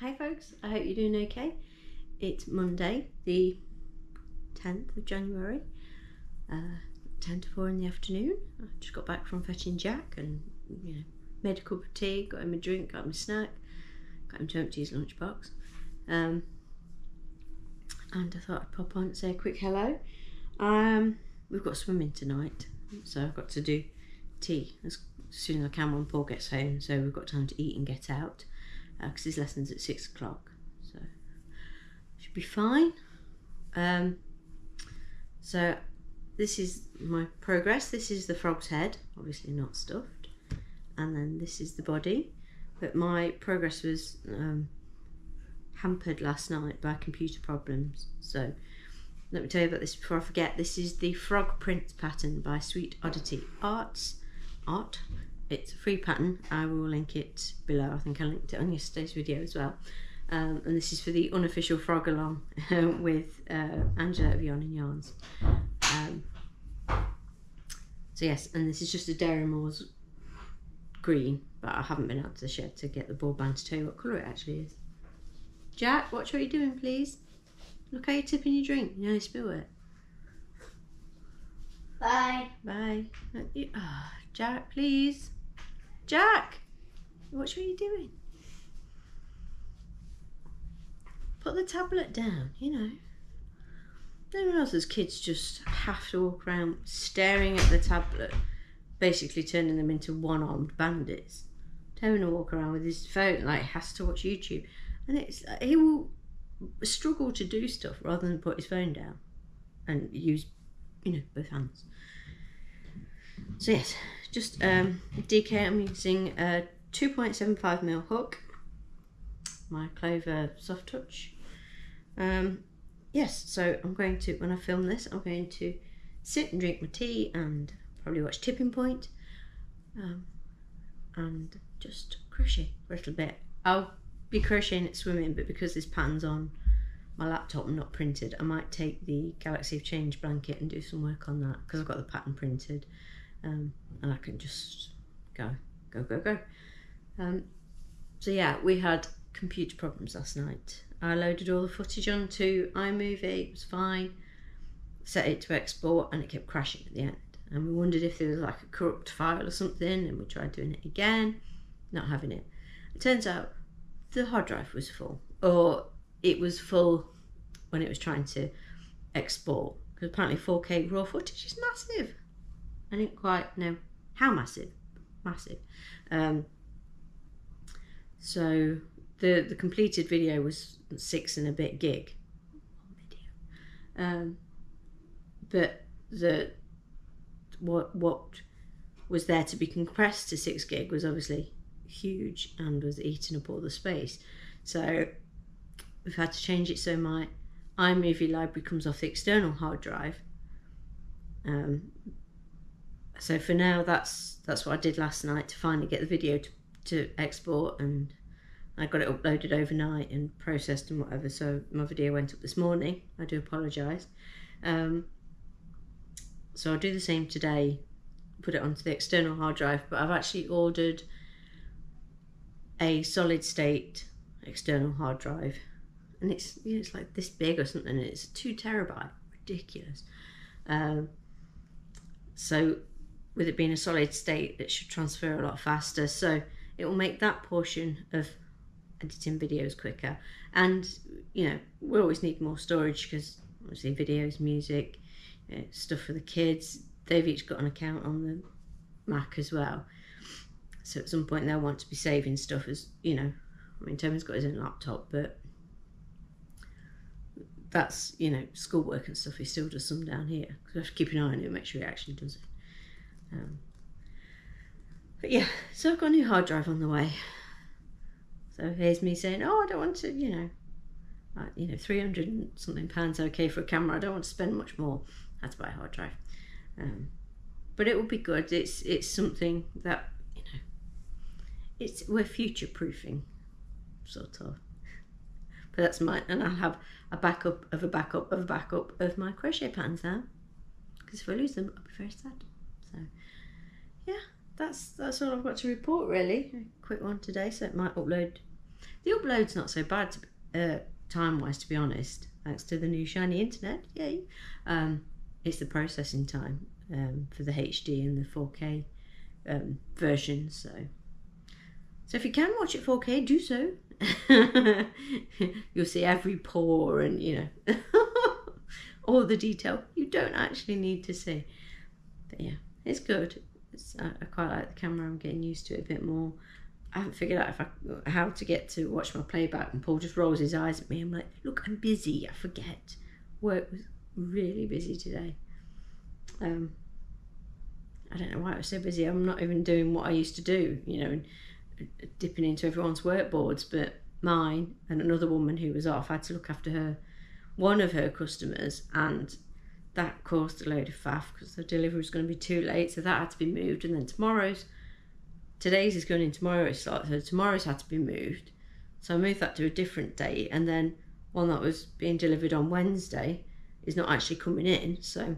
Hi folks, I hope you're doing okay. It's Monday, the 10th of January, uh, 10 to 4 in the afternoon. I just got back from fetching Jack and, you know, made a cup of tea, got him a drink, got him a snack, got him to empty his lunchbox. Um, and I thought I'd pop on and say a quick hello. Um, we've got swimming tonight, so I've got to do tea as soon as I can when Paul gets home, so we've got time to eat and get out because uh, his lesson's at six o'clock, so should be fine. Um, so this is my progress. This is the frog's head, obviously not stuffed, and then this is the body. But my progress was um, hampered last night by computer problems. So let me tell you about this before I forget. This is the frog print pattern by Sweet Oddity Arts. Art it's a free pattern. I will link it below. I think I linked it on yesterday's video as well. Um, and this is for the unofficial frog along with uh, Angela of Yarn and Yarns. Um, so yes, and this is just a Deramores green, but I haven't been out to the shed to get the ball band to tell you what colour it actually is. Jack, watch what you're doing, please. Look how you're tipping your drink. You nearly spill it. Bye. Bye. Oh, Jack, please. Jack, what are you doing? Put the tablet down, you know. No one else's kids just have to walk around staring at the tablet, basically turning them into one armed bandits. Tony walk around with his phone, like, has to watch YouTube. And it's uh, he will struggle to do stuff rather than put his phone down and use, you know, both hands. So, yes, just um, DK, I'm using a 2.75 mil hook, my Clover Soft Touch. Um, yes, so I'm going to, when I film this, I'm going to sit and drink my tea and probably watch Tipping Point um, and just crochet for a little bit. I'll be crocheting at swimming, but because this pattern's on my laptop and not printed, I might take the Galaxy of Change blanket and do some work on that because I've got the pattern printed um, and I can just go, go, go, go. Um, so yeah, we had computer problems last night. I loaded all the footage onto iMovie, it was fine. Set it to export and it kept crashing at the end. And we wondered if there was like a corrupt file or something, and we tried doing it again, not having it. It turns out the hard drive was full, or it was full when it was trying to export. Because apparently 4K raw footage is massive. I didn't quite know how massive. Massive. Um, so the the completed video was six and a bit gig. Um, but the what what was there to be compressed to six gig was obviously huge and was eating up all the space. So we've had to change it so my iMovie library comes off the external hard drive. Um, so for now that's that's what I did last night to finally get the video to, to export and I got it uploaded overnight and processed and whatever. So my video went up this morning. I do apologise um, so I'll do the same today put it onto the external hard drive but I've actually ordered a solid state external hard drive. And it's you know, it's like this big or something it's two terabyte. Ridiculous. Um, so with it being a solid state, it should transfer a lot faster. So it will make that portion of editing videos quicker. And, you know, we always need more storage because obviously videos, music, you know, stuff for the kids, they've each got an account on the Mac as well. So at some point they'll want to be saving stuff as, you know, I mean, Toby's got his own laptop, but that's, you know, schoolwork and stuff. He still does some down here because we have to keep an eye on it and make sure he actually does it. Um, but yeah, so I've got a new hard drive on the way. So here's me saying, oh, I don't want to, you know, uh, you know, 300 something pounds okay for a camera. I don't want to spend much more. I had to buy a hard drive. Um, but it will be good. It's it's something that, you know, it's we're future proofing, sort of. But that's mine, and I'll have a backup of a backup of a backup of my crochet patterns now. Because if I lose them, I'll be very sad. So yeah, that's that's all I've got to report really. A quick one today, so it might upload The upload's not so bad uh, time wise, to be honest, thanks to the new shiny internet. Yay! Um, it's the processing time um, for the HD and the 4K um, versions. So, so if you can watch it 4K, do so. You'll see every pore and you know all the detail you don't actually need to see. But yeah, it's good. It's, I, I quite like the camera. I'm getting used to it a bit more. I haven't figured out if I how to get to watch my playback, and Paul just rolls his eyes at me. I'm like, look, I'm busy. I forget. Work was really busy today. Um, I don't know why I was so busy. I'm not even doing what I used to do, you know, dipping into everyone's work boards. But mine and another woman who was off, I had to look after her, one of her customers, and that caused a load of faff because the delivery was going to be too late, so that had to be moved. And then tomorrow's today's is going in tomorrow's slot, so tomorrow's had to be moved. So I moved that to a different date, and then one that was being delivered on Wednesday is not actually coming in, so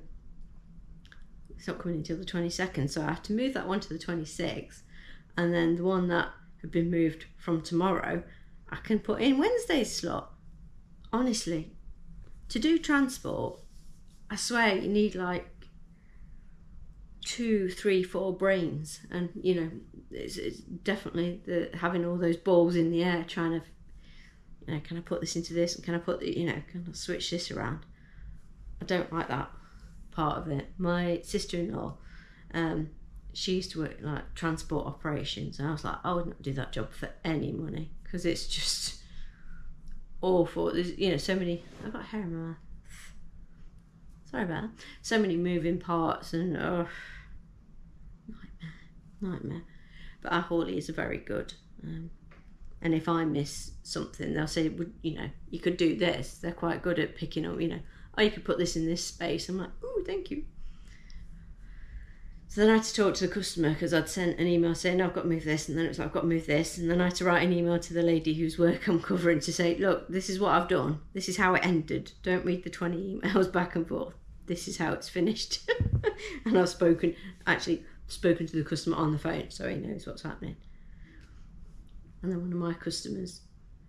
it's not coming until the 22nd. So I have to move that one to the 26th, and then the one that had been moved from tomorrow, I can put in Wednesday's slot. Honestly, to do transport, I swear you need like two, three, four brains, and you know it's, it's definitely the having all those balls in the air, trying to, you know, can I put this into this, and can I put the, you know, can I switch this around? I don't like that part of it. My sister-in-law, um, she used to work like transport operations, and I was like, I would not do that job for any money because it's just awful. There's, you know, so many. I've got hair in my mouth. Sorry about that. So many moving parts and oh, nightmare, nightmare. But our hauliers are very good. Um, and if I miss something, they'll say, "Would you know, you could do this." They're quite good at picking up. You know, oh, you could put this in this space. I'm like, "Oh, thank you." So then I had to talk to the customer because I'd sent an email saying I've got to move this, and then it's like I've got to move this, and then I had to write an email to the lady whose work I'm covering to say, look, this is what I've done. This is how it ended. Don't read the 20 emails back and forth. This is how it's finished. and I've spoken, actually spoken to the customer on the phone, so he knows what's happening. And then one of my customers,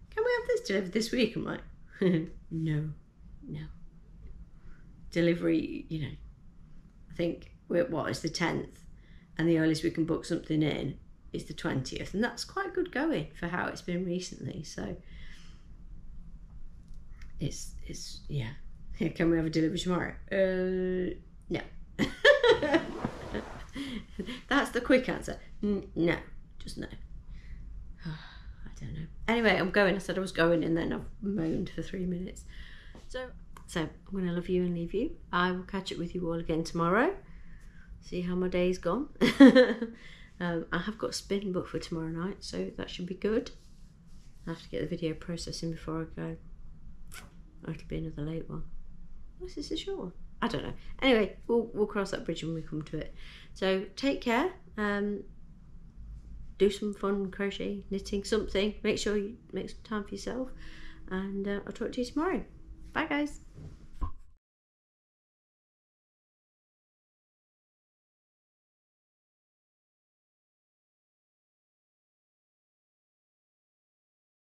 can we have this delivered this week? I'm like, no, no. Delivery, you know, I think we're, what is the 10th and the earliest we can book something in is the 20th and that's quite good going for how it's been recently so it's it's yeah can we have a delivery tomorrow? Uh no. That's the quick answer. No. Just no. I don't know. Anyway i'm going. I said i was going and then i've moaned for three minutes. So so i'm going to love you and leave you. I will catch up with you all again tomorrow. See how my day's gone. um, I have got a spin book for tomorrow night, so that should be good. I have to get the video processing before I go. Or it'll be another late one. Was this one? I don't know. Anyway, we'll we'll cross that bridge when we come to it. So take care. Um, do some fun crochet, knitting, something. Make sure you make some time for yourself. And uh, I'll talk to you tomorrow. Bye, guys.